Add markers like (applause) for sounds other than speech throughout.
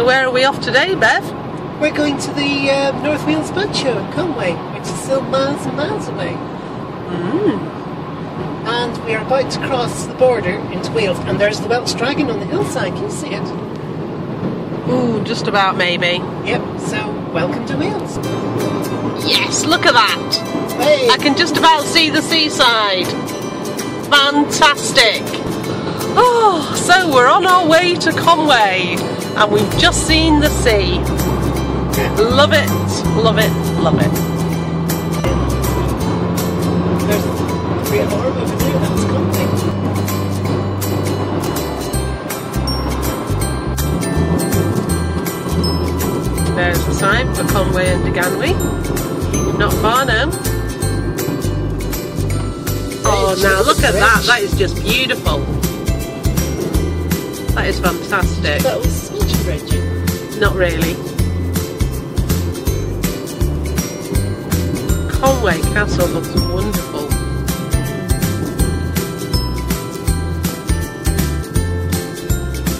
are we off today, Bev? We're going to the uh, North Wales Boat Show in Conwy, which is still miles and miles away. And we are about to cross the border into Wales, and there's the Welsh Dragon on the hillside. Can you see it? Ooh, just about maybe. Yep. So welcome to Wales. Yes, look at that. Hey. I can just about see the seaside. Fantastic. Oh, so we're on our way to Conwy and we've just seen the sea. Love it, love it, love it. There's we have orb over there. That's Conwy. There's the sign for Conwy and Deganwy. Not far now. Oh, now look at that. That is just beautiful. That is fantastic. That was such a bridge. Not really. Conwy Castle looks wonderful.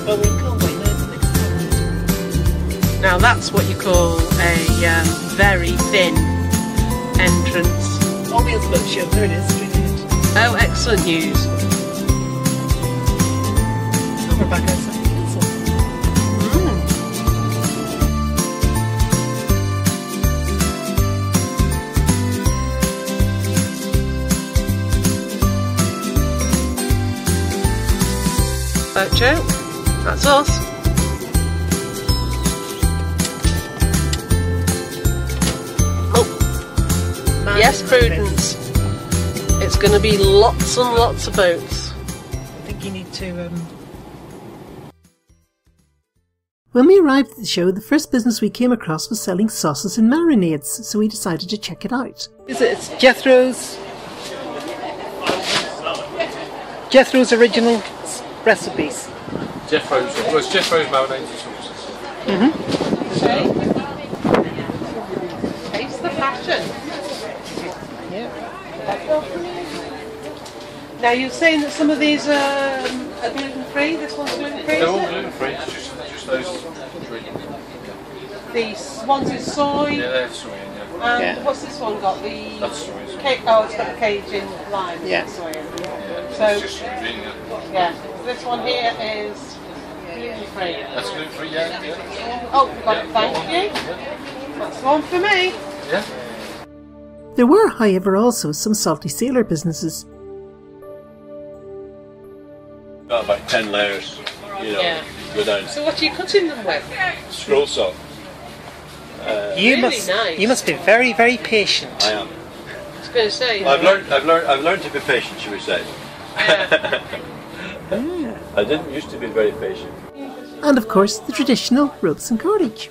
Well, we're in Conwy now. The next time. Now that's what you call a um, very thin entrance. Oh, Wales Boat Show. There it is. Oh, excellent news. And we're back outside the castle. Mm. Boat show. That's us. Oh, Man yes, Prudence. It's going to be lots and lots of boats. I think you need to. Um... When we arrived at the show, the first business we came across was selling sauces and marinades, so we decided to check it out. Is it? It's Jethro's. Jethro's original recipes. Jethro's well, it's Jeffro's marinated sauces. Taste the passion. Yeah. Now you're saying that some of these um, are gluten free. This one's gluten free. They're all gluten free, it's just, just those three. These ones is soy. Yeah, they're soy, yeah. And Yeah. what's this one got? The That's soy. as well. Ca- oh, it's got the Cajun lime. Yeah. Soy. in. Yeah, So- it's just ingredient. Yeah. This one here is gluten free. That's gluten free, yeah, yeah. Oh, we've got it. Yeah, Thank you. Yeah. That's one for me. Yeah. There were, however, also some salty sailor businesses. Got about 10 layers, you know, Yeah. go down. So what are you cutting them with? Scroll saw. You Really must. nice. You must be very, very patient. I am. I was going to say. I've learned, I've learned, I've learned to be patient, shall we say. (laughs) Yeah. I didn't used to be very patient. And of course, the traditional ropes and cordage.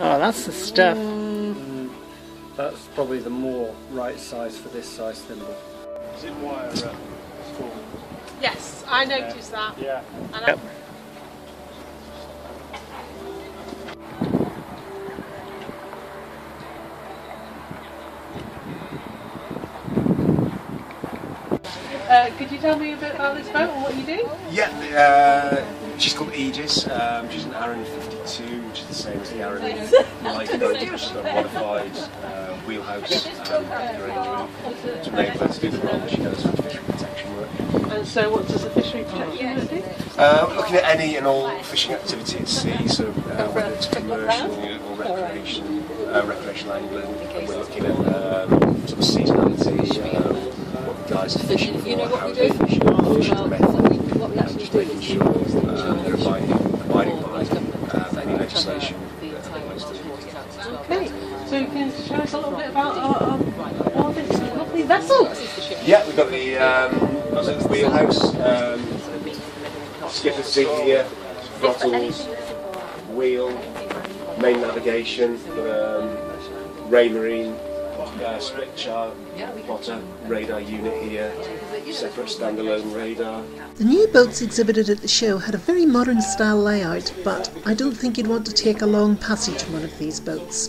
Oh, that's the stuff. That's probably the more right size for this size thimble. Is it wire? Uh. Yes, I noticed that. Yeah. And Yep. Uh, could you tell me a bit about this boat and what you do? Yeah, uh, she's called Aegis. Um, she's an Arun 52, which is the same as the Arun Light boat. She's a modified uh, wheelhouse and arrangement to enable her to do the role that she does for fishery protection work. And so, what does the fishery protection unit do? Uh, looking at any and all fishing activity at sea, so uh, whether it's commercial or recreation, uh, recreational angling, and we're looking at um, sort of seasonality, the guys fishing for, how they fish, fishing method, and just making sure uh, they're abiding, abiding by um, any legislation that applies to them. Okay, so can you can show us a little bit about our, our, our lovely vessel. Yeah, we've got the, um, the wheelhouse, um, skipper seat here, throttles, wheel, main navigation, um, Raymarine, uh, split chart, plotter, radar unit here, separate standalone radar. The new boats exhibited at the show had a very modern style layout, but I don't think you'd want to take a long passage on one of these boats.